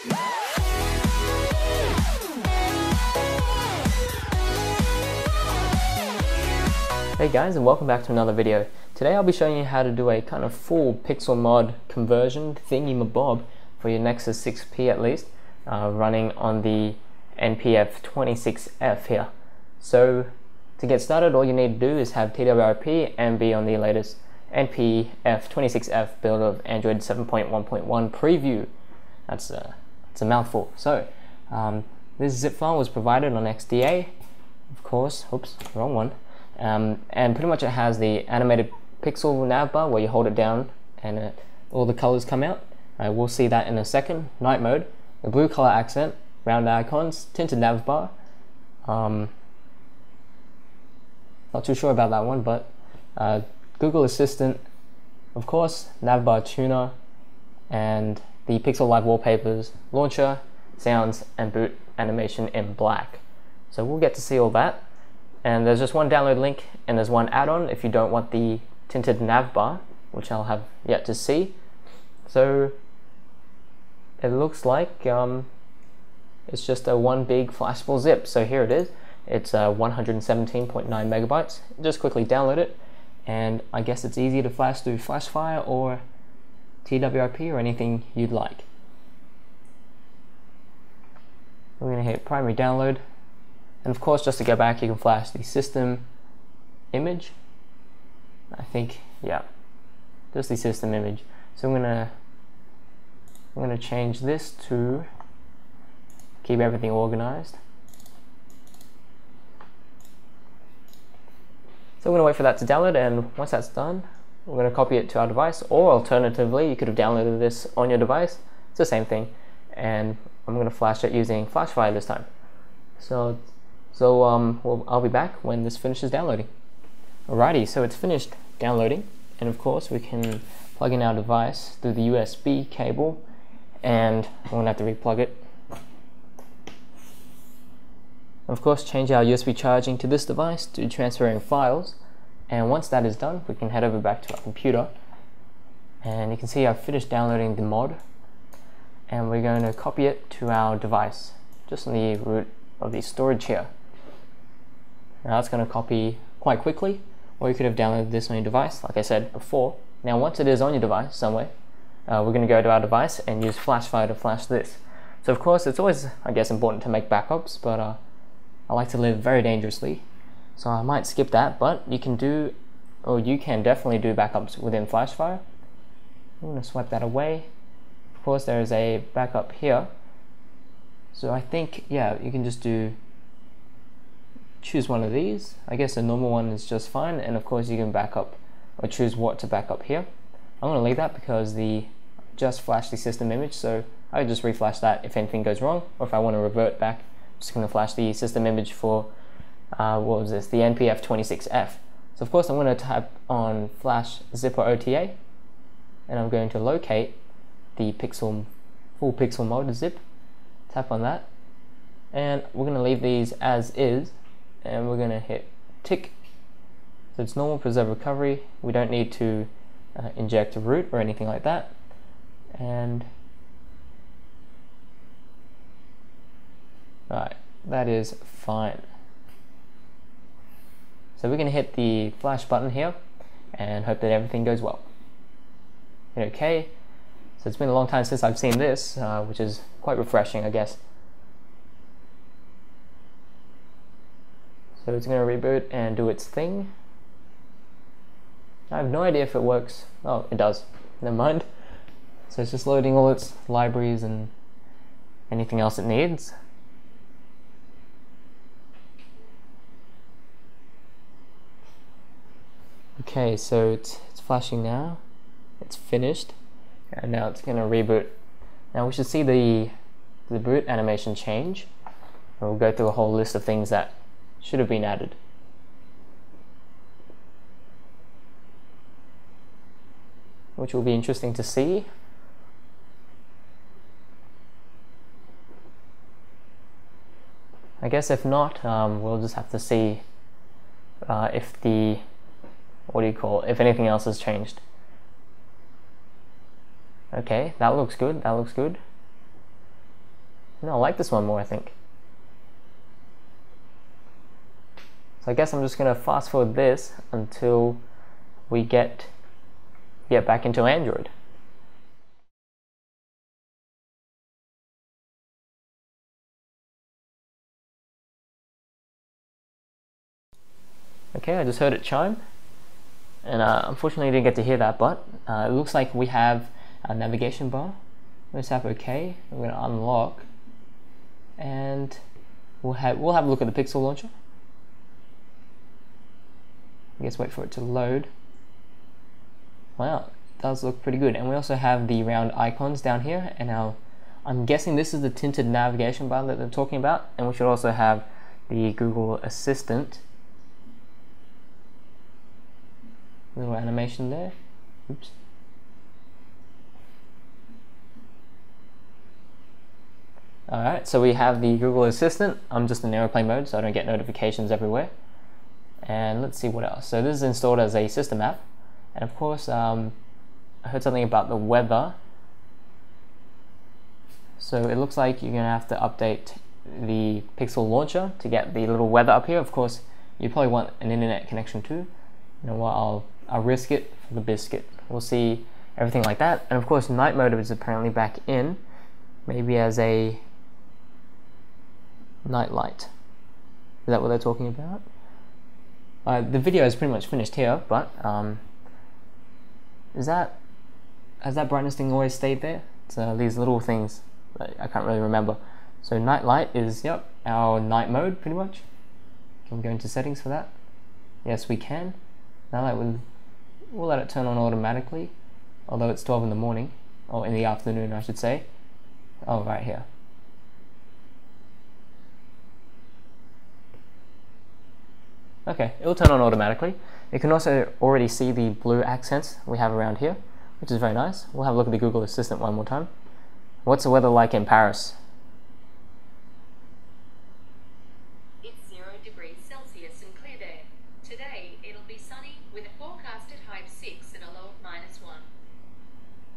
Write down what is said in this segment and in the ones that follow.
Hey guys and welcome back to another video. Today I'll be showing you how to do a kind of full pixel mod conversion thingy mabob for your Nexus 6P at least, uh, running on the NPF 26F here. So to get started all you need to do is have TWRP and be on the latest NPF 26F build of Android 7.1.1 preview. That's a, that's a mouthful. So um, this zip file was provided on XDA, of course, oops, wrong one. Um, and pretty much it has the animated pixel navbar where you hold it down and uh, all the colors come out. We'll see that in a second. Night mode, the blue color accent, round icons, tinted navbar. Um, not too sure about that one, but uh, Google Assistant, of course, navbar tuner, and the Pixel Live wallpapers, launcher, sounds, and boot animation in black. So we'll get to see all that. And there's just one download link and there's one add-on if you don't want the tinted nav bar, which I'll have yet to see. So it looks like um, it's just a one big flashable zip. So here it is. It's uh, 117.9 megabytes. Just quickly download it. And I guess it's easy to flash through Flashfire or TWRP or anything you'd like. We're going to hit primary download. And of course, just to go back, you can flash the system image. I think, yeah, just the system image. So I'm gonna, I'm gonna change this to keep everything organized. So I'm gonna wait for that to download, and once that's done, we're gonna copy it to our device, or alternatively, you could have downloaded this on your device. It's the same thing, and I'm gonna flash it using Flashfire this time. So so um, well, I'll be back when this finishes downloading. Alrighty, so it's finished downloading, and of course we can plug in our device through the USB cable, and I'm gonna have to replug it. Of course, change our USB charging to this device to transferring files, and once that is done, we can head over back to our computer, and you can see I've finished downloading the mod, and we're going to copy it to our device, just on the root of the storage here. Now that's going to copy quite quickly, or you could have downloaded this on your device, like I said before. Now once it is on your device somewhere, uh, we're going to go to our device and use Flashfire to flash this. So of course it's always, I guess, important to make backups, but uh, I like to live very dangerously, so I might skip that, but you can do, or you can definitely do backups within Flashfire. I'm to swipe that away. Of course there is a backup here, so I think, yeah, you can just do choose one of these. I guess a normal one is just fine, and of course you can back up or choose what to back up here. I'm to leave that because the just flash the system image, so I just reflash that if anything goes wrong, or if I want to revert back, I'm just going to flash the system image for, uh, what was this, the NPF 26F. So of course I'm going to tap on flash zipper OTA, and I'm going to locate the pixel, full pixel mode zip, tap on that, and we're going to leave these as is, and we're going to hit tick. So it's normal preserve recovery. We don't need to uh, inject a root or anything like that. And right, that is fine. So we're going to hit the flash button here and hope that everything goes well. Hit OK. So it's been a long time since I've seen this, uh, which is quite refreshing, I guess. So it's going to reboot and do its thing. I have no idea if it works. Oh, it does. Never mind. So it's just loading all its libraries and anything else it needs. Okay, so it's, it's flashing now. It's finished. And now it's going to reboot. Now we should see the, the boot animation change. We'll go through a whole list of things that should have been added. Which will be interesting to see. I guess if not, um, we'll just have to see uh, if the, what do you call, it, if anything else has changed. Okay, that looks good, that looks good. No, I like this one more, I think. So I guess I'm just going to fast forward this until we get get back into Android. Okay, I just heard it chime, and uh, unfortunately didn't get to hear that, but uh, it looks like we have our navigation bar. Let's tap OK. we're going to unlock, and we'll have we'll have a look at the Pixel launcher. I guess wait for it to load. Wow, does look pretty good. And we also have the round icons down here, and now I'm guessing this is the tinted navigation bar that they're talking about, and we should also have the Google Assistant little animation there. Oops. Alright, so we have the Google Assistant. I'm just in airplane mode, so I don't get notifications everywhere. And let's see what else. So this is installed as a system app. And of course, um, I heard something about the weather. So it looks like you're going to have to update the Pixel launcher to get the little weather up here. Of course, you probably want an internet connection too. You know what, I'll I'll risk it for the biscuit. We'll see everything like that. And of course, night mode is apparently back in, maybe as a night light. Is that what they're talking about? Uh, the video is pretty much finished here, but um, is that has that brightness thing always stayed there? It's uh, these little things I can't really remember. So night light is yep our night mode pretty much. Can we go into settings for that? Yes, we can. Night that will we'll let it turn on automatically, although it's 12 in the morning, or in the afternoon I should say. Oh, right here. Okay, it'll turn on automatically. You can also already see the blue accents we have around here, which is very nice. We'll have a look at the Google Assistant one more time. What's the weather like in Paris?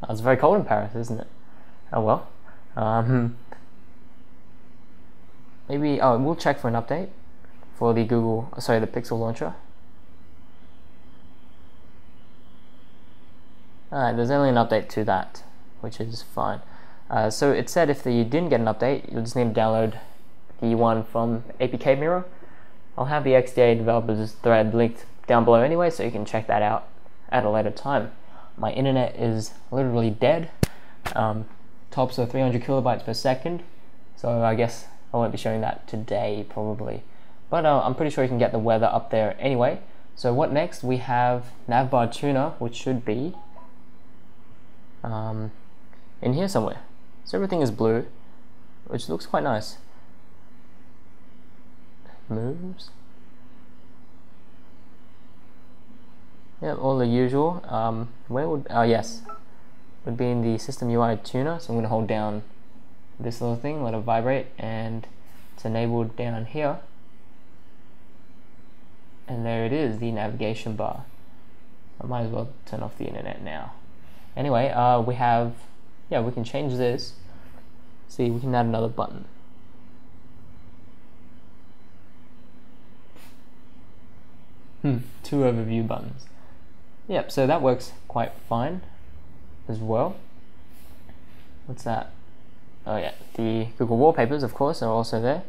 Oh, it's very cold in Paris, isn't it? Oh well. Um, maybe, oh, we'll check for an update for the Google, sorry, the Pixel launcher. Alright, there's only an update to that, which is fine. Uh, so it said if you didn't get an update, you'll just need to download the one from APK Mirror. I'll have the XDA developers thread linked down below anyway, so you can check that out at a later time my internet is literally dead. Um, tops are 300 kilobytes per second, so I guess I won't be showing that today probably. But uh, I'm pretty sure you can get the weather up there anyway. So what next? We have navbar tuner, which should be um, in here somewhere. So everything is blue, which looks quite nice. Moves. Yeah, all the usual. Um, where would, oh yes, would be in the system UI tuner. So I'm going to hold down this little thing, let it vibrate, and it's enabled down here. And there it is, the navigation bar. I might as well turn off the internet now. Anyway, uh, we have, yeah, we can change this. See, we can add another button. Hmm, two overview buttons. Yep, so that works quite fine as well. What's that? Oh yeah, the Google Wallpapers, of course, are also there.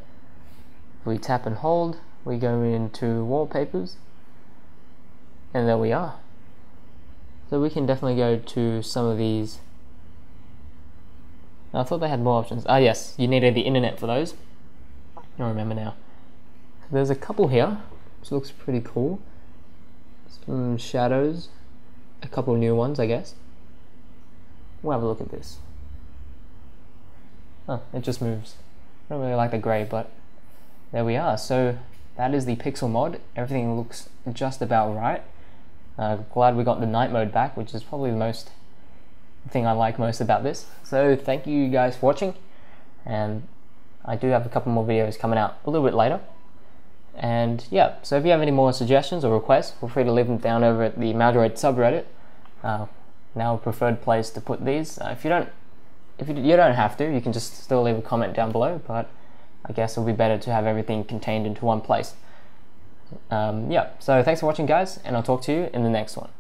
If we tap and hold, we go into Wallpapers, and there we are. So we can definitely go to some of these. I thought they had more options. Ah yes, you needed the internet for those. I don't remember now. There's a couple here, which looks pretty cool some shadows, a couple new ones, I guess. We'll have a look at this. Oh, it just moves. I don't really like the grey, but there we are. So that is the pixel mod. Everything looks just about right. Uh, glad we got the night mode back, which is probably the most thing I like most about this. So thank you guys for watching, and I do have a couple more videos coming out a little bit later. And yeah, so if you have any more suggestions or requests, feel free to leave them down over at the MaowDroid subreddit. Uh, now a preferred place to put these. Uh, if you don't if you, you don't have to, you can just still leave a comment down below, but I guess it'll be better to have everything contained into one place. Um, yeah, so thanks for watching guys, and I'll talk to you in the next one.